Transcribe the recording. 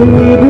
Baby,